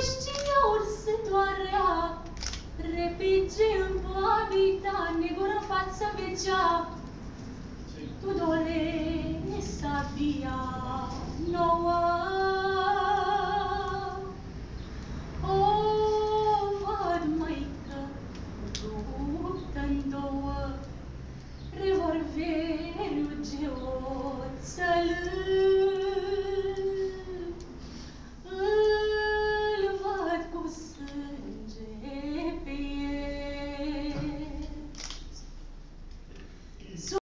creștină ursătoarea, repige în poabita negură față vecea. Tudore, sabia, nouă, So